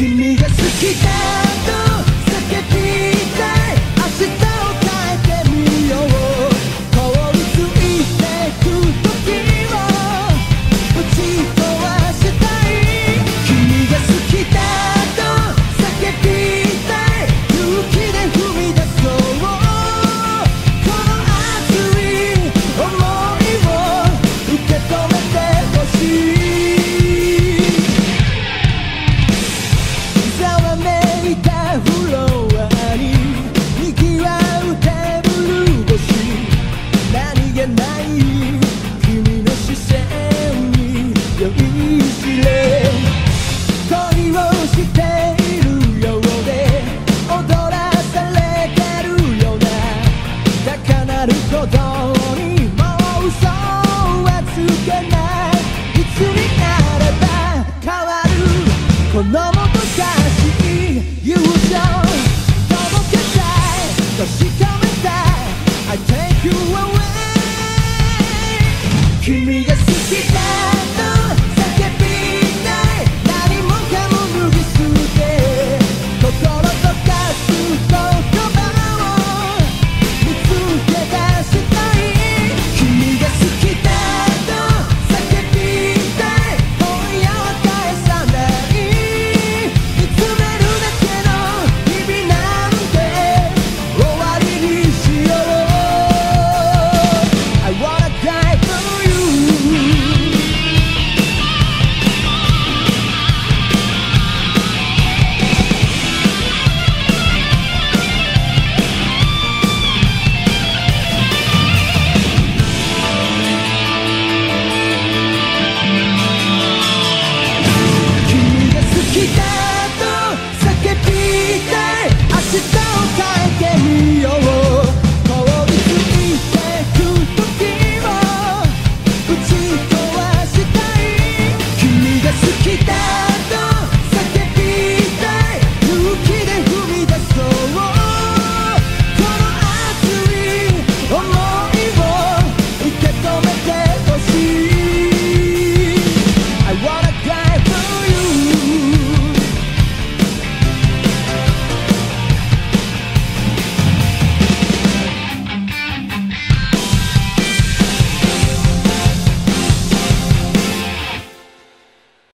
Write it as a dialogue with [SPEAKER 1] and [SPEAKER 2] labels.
[SPEAKER 1] 君が好きだ恋をしているようで踊らされてるような高鳴ることにもう嘘はつけないいつになれば変わるこのもどかしい。友情届けたい